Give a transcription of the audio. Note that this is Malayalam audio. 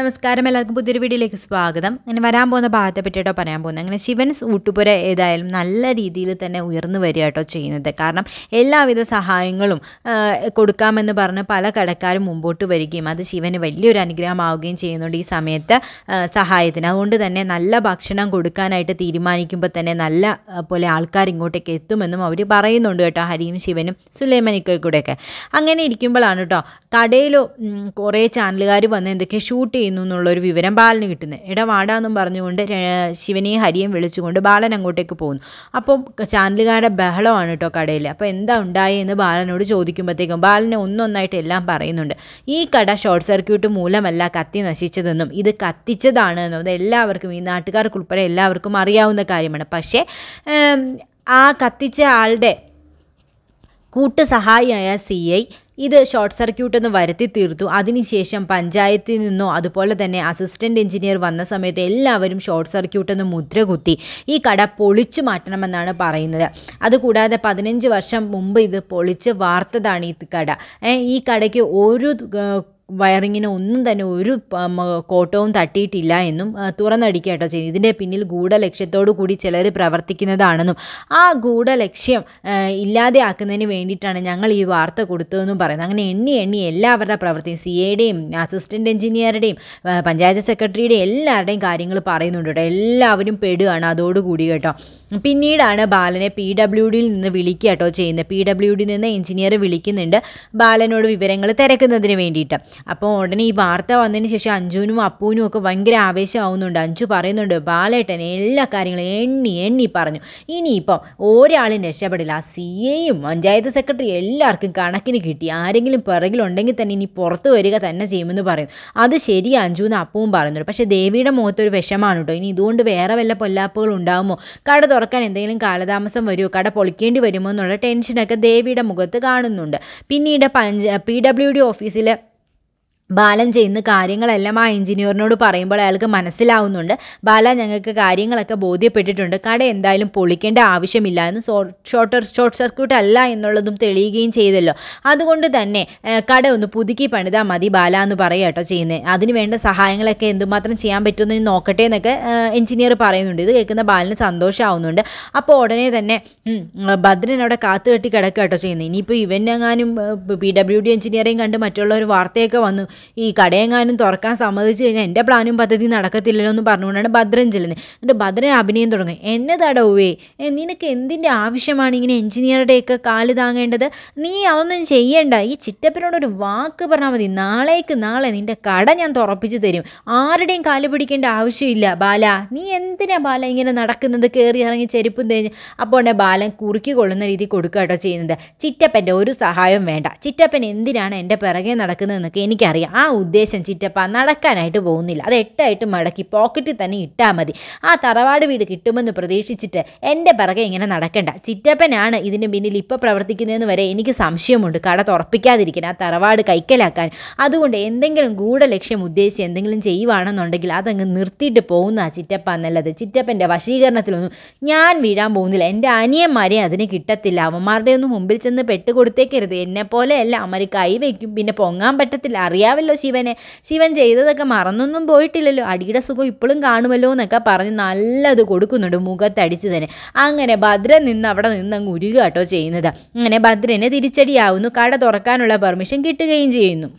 നമസ്കാരം. എല്ലാവർക്കും പുതിയൊരു വീഡിയോയിലേക്ക് സ്വാഗതം. അങ്ങനെ വരാൻ പോകുന്ന ഭാഗത്തെ പറ്റിയിട്ടോ പറയാൻ പോകുന്നത് അങ്ങനെ ശിവൻസ് ഊട്ടുപുര ഏതായാലും നല്ല രീതിയിൽ തന്നെ ഉയർന്നു വരിക കേട്ടോ ചെയ്യുന്നത്. കാരണം എല്ലാവിധ സഹായങ്ങളും കൊടുക്കാമെന്ന് പറഞ്ഞ് പല കടക്കാരും മുമ്പോട്ട് വരികയും അത് ശിവന് വലിയൊരു അനുഗ്രഹമാവുകയും ചെയ്യുന്നുണ്ട് ഈ സമയത്ത് സഹായത്തിന്. അതുകൊണ്ട് തന്നെ നല്ല ഭക്ഷണം കൊടുക്കാനായിട്ട് തീരുമാനിക്കുമ്പോൾ തന്നെ നല്ല പോലെ ആൾക്കാർ ഇങ്ങോട്ടേക്ക് എത്തുമെന്നും അവർ പറയുന്നുണ്ട് കേട്ടോ ഹരിയും ശിവനും സുലൈമനിക്കൽ കൂടെയൊക്കെ അങ്ങനെ ഇരിക്കുമ്പോഴാണ് കേട്ടോ കടയിലോ കുറേ ചാനലുകാർ വന്ന് എന്തൊക്കെ ഷൂട്ട് എന്നുള്ളൊരു വിവരം ബാലന് കിട്ടുന്നത് എടാ വാടാന്നും പറഞ്ഞുകൊണ്ട് ശിവനെയും ഹരിയും വിളിച്ചുകൊണ്ട് ബാലൻ അങ്ങോട്ടേക്ക് പോകുന്നു. അപ്പോൾ ചാനലുകാരുടെ ബഹളമാണ് കേട്ടോ കടയിൽ അപ്പോൾ എന്താ ഉണ്ടായെന്ന് ബാലനോട് ചോദിക്കുമ്പോഴത്തേക്കും ബാലനെ ഒന്നൊന്നായിട്ട് എല്ലാം പറയുന്നുണ്ട്. ഈ കട ഷോർട്ട് സർക്യൂട്ട് മൂലമല്ല കത്തി നശിച്ചതെന്നും ഇത് കത്തിച്ചതാണ് എന്നും. എല്ലാവർക്കും ഈ നാട്ടുകാർക്കുൾപ്പെടെ എല്ലാവർക്കും അറിയാവുന്ന കാര്യമാണ്. പക്ഷേ ആ കത്തിച്ച ആളുടെ കൂട്ട് സഹായിയായ സി ഐ ഇത് ഷോർട്ട് സർക്യൂട്ട് എന്ന് വരുത്തി തീർത്തു. അതിനുശേഷം പഞ്ചായത്തിൽ നിന്നോ അതുപോലെ തന്നെ അസിസ്റ്റന്റ് എഞ്ചിനീയർ വന്ന സമയത്ത് എല്ലാവരും ഷോർട്ട് സർക്യൂട്ട് എന്ന് മുദ്ര കുത്തി. ഈ കട പൊളിച്ചു മാറ്റണമെന്നാണ് പറയുന്നത്. അതുകൂടാതെ പതിനഞ്ച് വർഷം മുമ്പ് ഇത് പൊളിച്ച് വാർത്തതാണ് ഈ കട. ഈ കടയ്ക്ക് ഒരു വയറിങ്ങിന് ഒന്നും തന്നെ ഒരു കോട്ടവും തട്ടിയിട്ടില്ല എന്നും തുറന്നടിക്കട്ടോ ചെയ്തു. ഇതിന്റെ പിന്നിൽ ഗൂഢലക്ഷ്യത്തോടു കൂടി ചിലർ പ്രവർത്തിക്കുന്നതാണെന്നും ആ ഗൂഢലക്ഷ്യം ഇല്ലാതെ ഇല്ലാതെയാക്കുന്നതിന് വേണ്ടിയിട്ടാണ് ഞങ്ങൾ ഈ വാർത്ത കൊടുത്തതെന്നും പറയുന്നത്. അങ്ങനെ എണ്ണി എണ്ണി എല്ലാവരുടെ പ്രവർത്തിയും സി എയുടെയും അസിസ്റ്റന്റ് എഞ്ചിനീയറുടെയും പഞ്ചായത്ത് സെക്രട്ടറിയുടെയും എല്ലാവരുടെയും കാര്യങ്ങൾ പറയുന്നുണ്ട് കേട്ടോ. എല്ലാവരും പെടുകയാണ് അതോടുകൂടി കേട്ടോ. പിന്നീടാണ് ബാലനെ പി ഡബ്ല്യു ഡിയിൽ നിന്ന് വിളിക്കുക കേട്ടോ ചെയ്യുന്നത്. പി ഡബ്ല്യു ഡിയിൽ നിന്ന് എഞ്ചിനീയർ വിളിക്കുന്നുണ്ട് ബാലനോട് വിവരങ്ങൾ തിരക്കുന്നതിന് വേണ്ടിയിട്ട്. അപ്പോൾ ഉടനെ ഈ വാർത്ത വന്നതിന് ശേഷം അഞ്ജുവിനും അപ്പുവിനും ഒക്കെ ഭയങ്കര ആവേശമാവുന്നുണ്ട്. അഞ്ജു പറയുന്നുണ്ട് ബാലേട്ടൻ എല്ലാ കാര്യങ്ങളും എണ്ണി എണ്ണി പറഞ്ഞു. ഇനിയിപ്പം ഒരാളും രക്ഷപ്പെടില്ല. ആ സി എയും പഞ്ചായത്ത് സെക്രട്ടറി എല്ലാവർക്കും കണക്കിന് കിട്ടി. ആരെങ്കിലും പിറകിലുണ്ടെങ്കിൽ തന്നെ ഇനി പുറത്ത് വരിക തന്നെ ചെയ്യുമെന്ന് പറയും. അത് ശരി അഞ്ജു എന്ന് അപ്പവും പറയുന്നുണ്ട്. പക്ഷേ ദേവിയുടെ മുഖത്തൊരു വിഷമാണ് കേട്ടോ. ഇനി ഇതുകൊണ്ട് വേറെ വല്ല പൊല്ലാപ്പുകൾ ഉണ്ടാകുമോ കട തുറക്കാൻ എന്തെങ്കിലും കാലതാമസം വരുമോ കട പൊളിക്കേണ്ടി വരുമോ എന്നുള്ള ടെൻഷനൊക്കെ ദേവിയുടെ മുഖത്ത് കാണുന്നുണ്ട്. പിന്നീട് പഞ്ച പി ഡബ്ല്യു ഡി ഓഫീസിൽ ബാലൻ ചെയ്യുന്ന കാര്യങ്ങളെല്ലാം ആ എഞ്ചിനീയറിനോട് പറയുമ്പോൾ അയാൾക്ക് മനസ്സിലാവുന്നുണ്ട്. ബാല ഞങ്ങൾക്ക് കാര്യങ്ങളൊക്കെ ബോധ്യപ്പെട്ടിട്ടുണ്ട്. കട എന്തായാലും പൊളിക്കേണ്ട ആവശ്യമില്ല എന്ന് ഷോർട്ട് ഷോർട്ട് സർക്യൂട്ട് അല്ല എന്നുള്ളതും തെളിയുകയും ചെയ്തല്ലോ. അതുകൊണ്ട് തന്നെ കട ഒന്ന് പുതുക്കി പണിതാൽ മതി ബാല എന്ന് പറയുക കേട്ടോ ചെയ്യുന്നത് അതിന് വേണ്ട സഹായങ്ങളൊക്കെ എന്തുമാത്രം ചെയ്യാൻ പറ്റുമെന്ന് നോക്കട്ടെ എന്നൊക്കെ എഞ്ചിനീയർ പറയുന്നുണ്ട്. ഇത് കേൾക്കുന്ന ബാലിന് സന്തോഷമാവുന്നുണ്ട് അപ്പോൾ ഉടനെ തന്നെ ഭദ്രൻ അവിടെ കാത്തു കെട്ടി കിടക്കുക കേട്ടോ ചെയ്യുന്നത് ഇനിയിപ്പോൾ ഇവനെങ്ങാനും പി ഡബ്ല്യു ഡി എഞ്ചിനീയറിംഗ് കണ്ട് മറ്റുള്ളവർ വാർത്തയൊക്കെ വന്നു. ഈ കടയെങ്ങാനും തുറക്കാൻ സമ്മതിച്ചു കഴിഞ്ഞാൽ എന്റെ പ്ലാനും പദ്ധതി നടക്കത്തില്ലല്ലോ എന്ന് പറഞ്ഞുകൊണ്ടാണ് ഭദ്രൻ ചെല്ലുന്നത്. എന്നിട്ട് ഭദ്രൻ അഭിനയം തുടങ്ങി. എന്നെ തടവുവേ നിനക്ക് എന്തിന്റെ ആവശ്യമാണ് ഇങ്ങനെ എഞ്ചിനീയറുടെയൊക്കെ കാൽ താങ്ങേണ്ടത്? നീ അതൊന്നും ചെയ്യണ്ട. ഈ ചിറ്റപ്പനോടൊരു വാക്ക് പറഞ്ഞാൽ മതി. നാളേക്ക് നാളെ നിന്റെ കട ഞാൻ തുറപ്പിച്ച് തരും. ആരുടെയും കാൽ പിടിക്കേണ്ട ആവശ്യമില്ല. ബാല നീ എന്തിനാ ബാല ഇങ്ങനെ നടക്കുന്നത്? കയറി ഇറങ്ങി ചെരുപ്പും തേഞ്ഞ്. അപ്പോൾ എന്റെ ബാലൻ കുറുക്കി കൊള്ളുന്ന രീതി കൊടുക്കുക കേട്ടോ ചെയ്യുന്നത്. ചിറ്റപ്പന്റെ ഒരു സഹായം വേണ്ട. ചിറ്റപ്പൻ എന്തിനാണ് എന്റെ പിറകെ നടക്കുന്നതെന്നൊക്കെ എനിക്കറിയാം. ആ ഉദ്ദേശം ചിറ്റപ്പ നടക്കാനായിട്ട് പോകുന്നില്ല. അത് എട്ടായിട്ട് മടക്കി പോക്കറ്റിൽ തന്നെ ഇട്ടാൽ മതി. ആ തറവാട് വീട് കിട്ടുമെന്ന് പ്രതീക്ഷിച്ചിട്ട് എന്റെ പിറകെ ഇങ്ങനെ നടക്കണ്ട. ചിറ്റപ്പനാണ് ഇതിന് പിന്നിൽ ഇപ്പോൾ പ്രവർത്തിക്കുന്നതെന്ന് വരെ എനിക്ക് സംശയമുണ്ട്. കട തുറപ്പിക്കാതിരിക്കാൻ ആ തറവാട് കൈക്കലാക്കാൻ. അതുകൊണ്ട് എന്തെങ്കിലും ഗൂഢലക്ഷ്യം ഉദ്ദേശിച്ച് എന്തെങ്കിലും ചെയ്യുവാണെന്നുണ്ടെങ്കിൽ അതങ്ങ് നിർത്തിയിട്ട് പോകുന്ന ചിറ്റപ്പ എന്നുള്ളത് ചിറ്റപ്പന്റെ വശീകരണത്തിലൊന്നും ഞാൻ വീഴാൻ പോകുന്നില്ല. എന്റെ അനിയന്മാരെ അതിന് കിട്ടത്തില്ല. അവന്മാരുടെ ഒന്നും മുമ്പിൽ ചെന്ന് പെട്ടുകൊടുത്തേക്കരുത്. എന്നെ പോലെയല്ല അമ്മര് കൈ വയ്ക്കും. പിന്നെ പൊങ്ങാൻ പറ്റത്തില്ല. അറിയാമല്ലോ ശിവനെ. ശിവൻ ചെയ്തതൊക്കെ മറന്നൊന്നും പോയിട്ടില്ലല്ലോ. അടിയുടെ സുഖം ഇപ്പോഴും കാണുമല്ലോ എന്നൊക്കെ പറഞ്ഞ് നല്ലത് കൊടുക്കുന്നുണ്ട് മുഖത്തടിച്ച് തന്നെ. അങ്ങനെ ഭദ്രൻ നിന്ന് അവിടെ നിന്ന് അങ്ങ് ഉരുക കേട്ടോ ചെയ്യുന്നത്. അങ്ങനെ ഭദ്രന് തിരിച്ചടിയാവുന്നു. കട തുറക്കാനുള്ള പെർമിഷൻ കിട്ടുകയും ചെയ്യുന്നു.